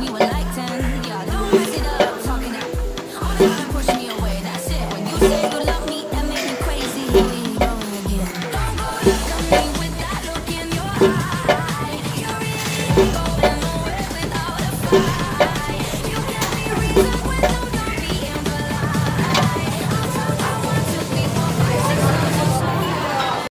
We were like yeah, don't mess it up